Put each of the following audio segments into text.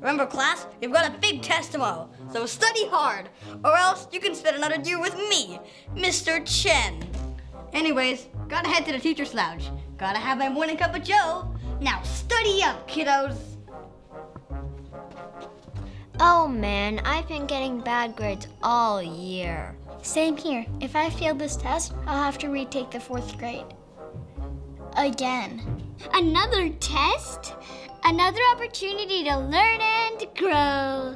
Remember, class, you've got a big test tomorrow, so study hard, or else you can spend another year with me, Mr. Chen. Anyways, gotta head to the teacher's lounge. Gotta have my morning cup of joe. Now study up, kiddos. Oh man, I've been getting bad grades all year. Same here. If I fail this test, I'll have to retake the fourth grade. Again. Another test? Another opportunity to learn and grow.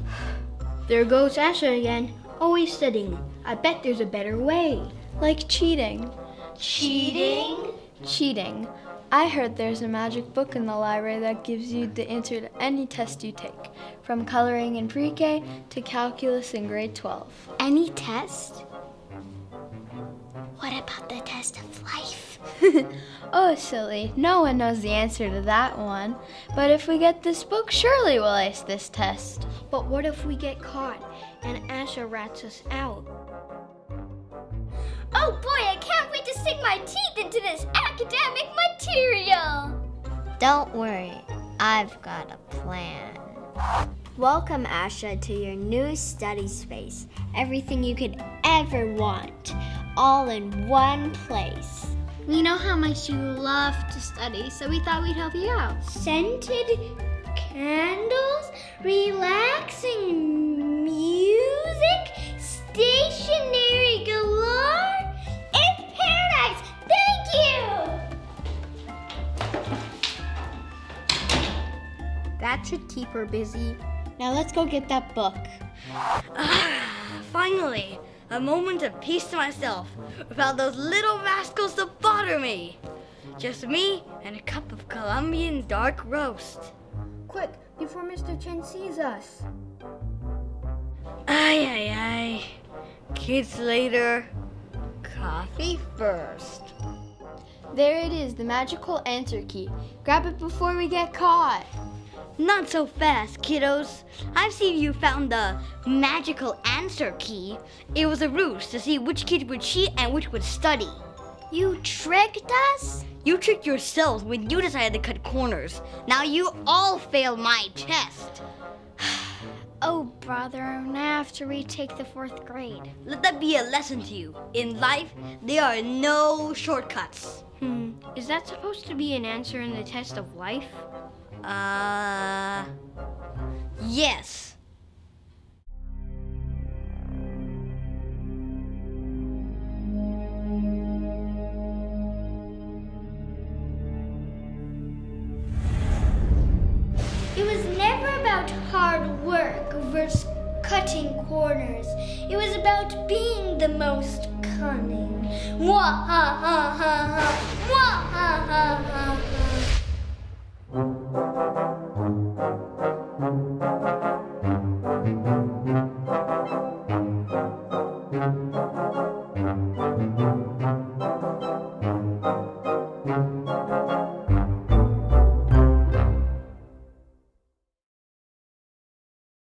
There goes Asha again, always studying. I bet there's a better way. Like cheating. Cheating? Cheating. I heard there's a magic book in the library that gives you the answer to any test you take, from coloring in pre K to calculus in grade 12. Any test? What about the test of life? oh, silly. No one knows the answer to that one. But if we get this book, surely we'll ace this test. But what if we get caught and Asha rats us out? Oh boy, I can't wait to sink my teeth into this academic material! Don't worry, I've got a plan. Welcome, Asha, to your new study space. Everything you could ever want, all in one place. We know how much you love to study, so we thought we'd help you out. Scented candles, relaxing music, stationery galore. It's paradise! Thank you! That should keep her busy. Now let's go get that book. Ah, finally, a moment of peace to myself without those little rascals to bother me. Just me and a cup of Colombian dark roast. Quick, before Mr. Chen sees us. Ay, ay, ay. Kids later, coffee first. There it is, the magical answer key. Grab it before we get caught. Not so fast, kiddos. I've seen you found the magical answer key. It was a ruse to see which kid would cheat and which would study. You tricked us? You tricked yourselves when you decided to cut corners. Now you all failed my test. Oh, brother, I'm gonna have to retake the fourth grade. Let that be a lesson to you. In life, there are no shortcuts. Hmm, is that supposed to be an answer in the test of life? Uh, yes. It was never about hard work versus cutting corners. It was about being the most cunning. Mwah ha ha ha ha. Mwah ha ha ha.